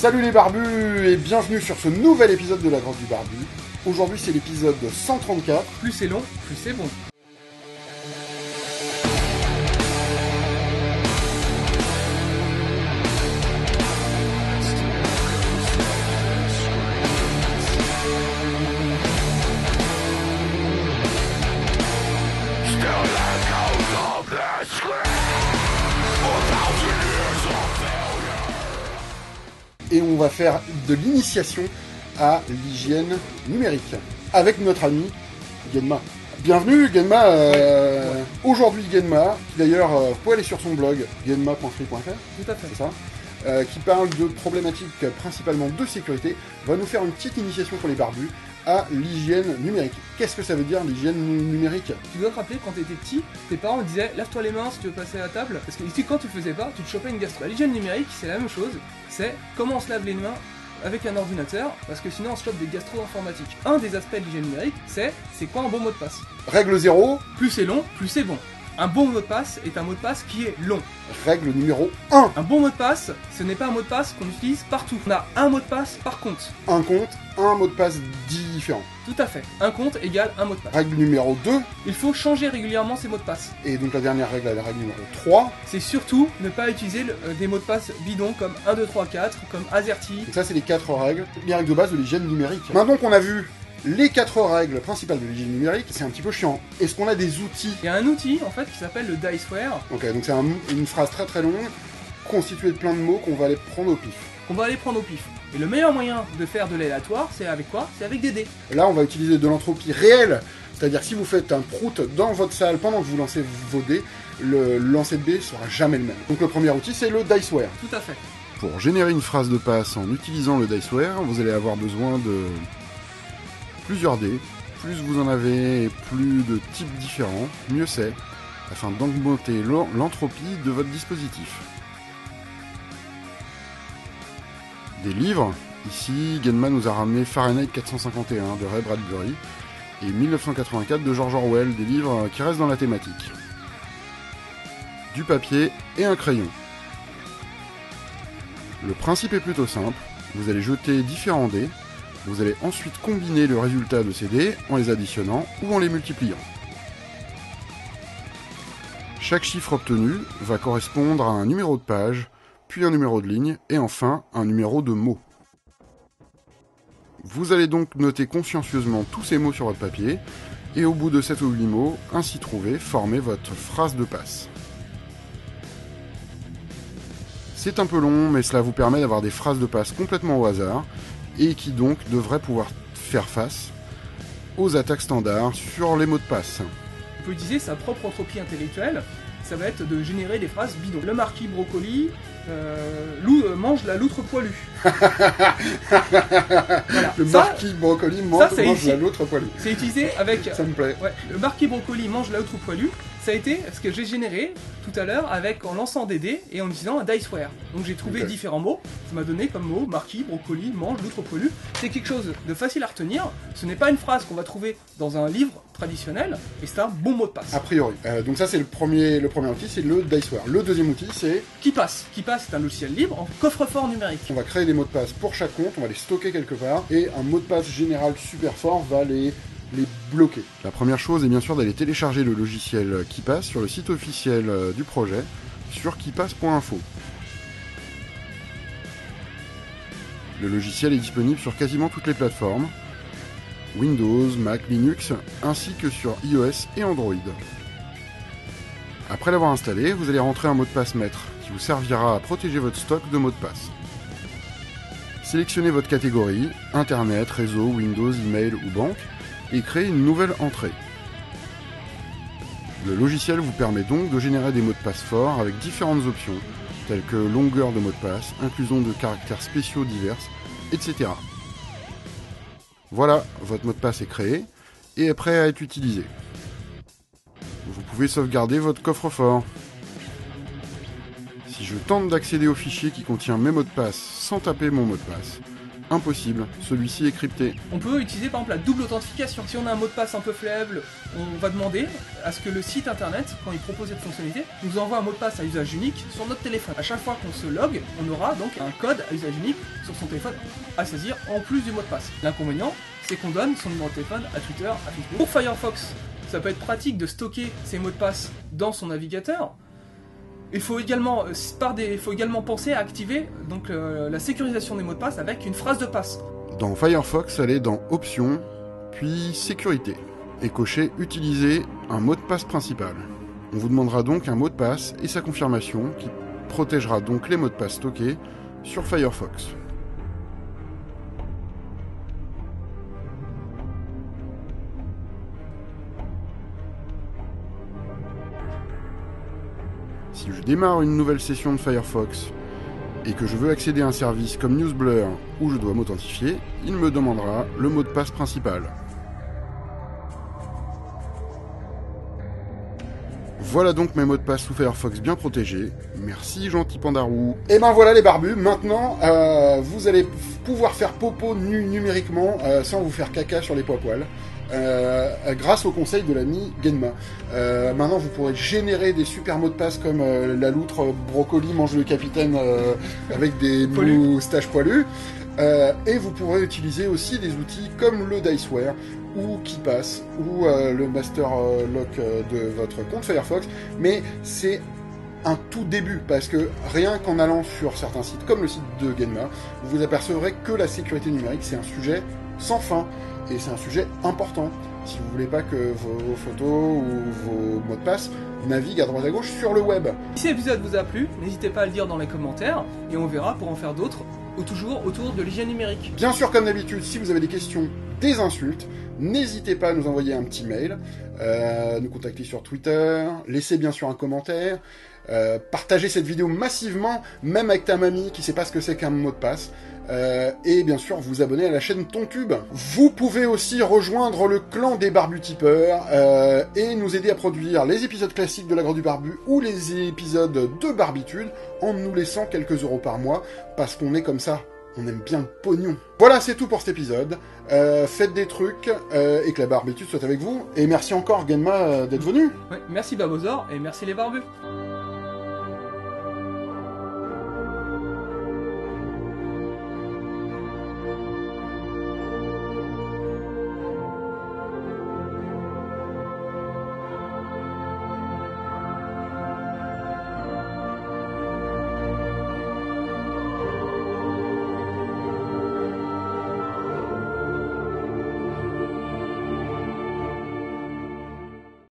Salut les barbus et bienvenue sur ce nouvel épisode de la Grotte du Barbu. Aujourd'hui c'est l'épisode 134. Plus c'est long, plus c'est bon. Et on va faire de l'initiation à l'hygiène numérique avec notre ami Genma. Bienvenue Genma. euh, Aujourd'hui Genma, qui d'ailleurs euh, vous pouvez aller sur son blog genma.free.fr, Tout à fait. c'est ça euh, qui parle de problématiques principalement de sécurité, va nous faire une petite initiation pour les barbus à l'hygiène numérique. Qu'est-ce que ça veut dire l'hygiène nu- numérique Tu dois te rappeler quand t'étais petit, tes parents disaient lave-toi les mains si tu veux passer à la table. Parce que ici, quand tu le faisais pas, tu te chopais une gastro. Bah, L'hygiène numérique, c'est la même chose. C'est comment on se lave les mains avec un ordinateur, parce que sinon on se chope des gastro informatiques. Un des aspects de l'hygiène numérique, c'est c'est quoi un bon mot de passe. Règle zéro, Plus c'est long, plus c'est bon. Un bon mot de passe est un mot de passe qui est long. règle numéro 1. Un bon mot de passe, ce n'est pas un mot de passe qu'on utilise partout. On a un mot de passe par compte. Un compte, un mot de passe différent. Tout à fait. Un compte égale un mot de passe. Règle numéro 2, Il faut changer régulièrement ses mots de passe. et donc la dernière règle, la règle numéro 3, c'est surtout ne pas utiliser le- euh, des mots de passe bidons comme 1, 2, 3, 4, comme AZERTY. Donc ça, c'est les quatre règles, les règles de base de l'hygiène numérique. Maintenant qu'on a vu les quatre règles principales de l'hygiène numérique, c'est un petit peu chiant. Est-ce qu'on a des outils Il y a un outil en fait qui s'appelle le Diceware Ok, donc c'est un- une phrase très très longue, constituée de plein de mots qu'on va aller prendre au pif. qu'on va aller prendre au pif. Et le meilleur moyen de faire de l'aléatoire, c'est avec quoi? C'est avec des dés. Là, on va utiliser de l'entropie réelle, c'est-à-dire si vous faites un prout dans votre salle pendant que vous lancez vos dés, le lancer de dés sera jamais le même. Donc le premier outil, c'est le Diceware. Tout à fait. Pour générer une phrase de passe en utilisant le Diceware, vous allez avoir besoin de plusieurs dés. Plus vous en avez plus de types différents, mieux c'est, afin d'augmenter l'en- l'entropie de votre dispositif. Des livres, ici Genma nous a ramené Fahrenheit 451 de Ray Bradbury et 1984 de George Orwell, des livres qui restent dans la thématique. Du papier et un crayon. Le principe est plutôt simple. Vous allez jeter différents dés. Vous allez ensuite combiner le résultat de ces dés en les additionnant ou en les multipliant. Chaque chiffre obtenu va correspondre à un numéro de page, puis un numéro de ligne et enfin un numéro de mot. Vous allez donc noter consciencieusement tous ces mots sur votre papier et au bout de 7 ou 8 mots, ainsi trouvés, former votre phrase de passe. C'est un peu long, mais cela vous permet d'avoir des phrases de passe complètement au hasard, et qui donc devraient pouvoir faire face aux attaques standards sur les mots de passe. On peut utiliser sa propre entropie intellectuelle. Ça va être de générer des phrases bidons. Le marquis brocoli euh, euh, mange la loutre poilue. voilà. Le Ça, marquis brocoli mange, la l'autre poilu. c'est utilisé avec Ça me plaît. Ouais, le marquis brocoli mange la loutre poilue. Ça a été ce que j'ai généré tout à l'heure avec en lançant des dés et en utilisant un diceware. Donc j'ai trouvé différents mots. Ça m'a donné comme mot marquis, brocoli, mange, loutre poilue. C'est quelque chose de facile à retenir. Ce n'est pas une phrase qu'on va trouver dans un livre traditionnel et c'est un bon mot de passe. A priori. Euh, donc ça, c'est le premier, le premier outil, c'est le Diceware. Le deuxième outil, c'est Qui passe Qui passe c'est un logiciel libre en coffre-fort numérique. on va créer des mots de passe pour chaque compte, on va les stocker quelque part, et un mot de passe général super fort va les, les bloquer. La première chose est bien sûr d'aller télécharger le logiciel KeePass sur le site officiel euh, du projet, sur keepass.info. Le logiciel est disponible sur quasiment toutes les plateformes, Windows, Mac, Linux, ainsi que sur iOS et Android. Après l'avoir installé, vous allez rentrer un mot de passe maître qui vous servira à protéger votre stock de mots de passe. Sélectionnez votre catégorie, Internet, réseau, Windows, email ou banque, et créer une nouvelle entrée. Le logiciel vous permet donc de générer des mots de passe forts avec différentes options, telles que longueur de mot de passe, inclusion de caractères spéciaux divers, etc. Voilà, votre mot de passe est créé et est prêt à être utilisé. Vous pouvez sauvegarder votre coffre-fort. Si je tente d'accéder au fichier qui contient mes mots de passe sans taper mon mot de passe, impossible, celui-ci est crypté. On peut utiliser par exemple la double authentification. Si on a un mot de passe un peu faible, on va demander à ce que le site internet, quand il propose cette fonctionnalité, nous envoie un mot de passe à usage unique sur notre téléphone. À chaque fois qu'on se log, on aura donc un code à usage unique sur son téléphone à saisir en plus du mot de passe. L'inconvénient, c'est qu'on donne son numéro de téléphone à Twitter, à Facebook. Pour Firefox, ça peut être pratique de stocker ses mots de passe dans son navigateur. Il faut également, euh, il faut également penser à activer donc, euh, la sécurisation des mots de passe avec une phrase de passe. Dans Firefox, allez dans Options, puis Sécurité, et cochez Utiliser un mot de passe principal. On vous demandera donc un mot de passe et sa confirmation qui protégera donc les mots de passe stockés sur Firefox. Si je démarre une nouvelle session de Firefox et que je veux accéder à un service comme NewsBlur où je dois m'authentifier, il me demandera le mot de passe principal. Voilà donc mes mots de passe sous Firefox bien protégés. Merci gentil Pandarou. Et ben voilà les barbus, maintenant euh, vous allez pouvoir faire popo nu numériquement euh, sans vous faire caca sur les poils. Euh, grâce au conseil de l'ami Genma. Euh, maintenant, vous pourrez générer des super mots de passe comme euh, la loutre brocoli mange le capitaine avec des Poilu. moustaches poilues. Et vous pourrez utiliser aussi des outils comme le Diceware ou KeePass ou le Master Lock de votre compte Firefox. Mais c'est un tout début parce que rien qu'en allant sur certains sites comme le site de Genma, vous vous apercevrez que la sécurité numérique c'est un sujet sans fin et c'est un sujet important. Si vous voulez pas que vos photos ou vos mots de passe naviguent à droite à gauche sur le web. Si cet épisode vous a plu, n'hésitez pas à le dire dans les commentaires et on verra pour en faire d'autres, ou toujours autour de l'hygiène numérique. Bien sûr, comme d'habitude, si vous avez des questions, des insultes, n'hésitez pas à nous envoyer un petit mail, euh, nous contacter sur Twitter, laissez bien sûr un commentaire, euh, partagez cette vidéo massivement, même avec ta mamie qui sait pas ce que c'est qu'un mot de passe. Euh, et bien sûr, vous abonner à la chaîne TonTube. Vous pouvez aussi rejoindre le clan des barbutipeurs euh, et nous aider à produire les épisodes classiques de l'agro du barbu ou les épisodes de barbitude en nous laissant quelques euros par mois parce qu'on est comme ça. On aime bien le pognon. Voilà, c'est tout pour cet épisode. Euh, faites des trucs euh, et que la barbitude soit avec vous. Et merci encore, Genma, euh, d'être venu. Merci Babozor et merci les barbus.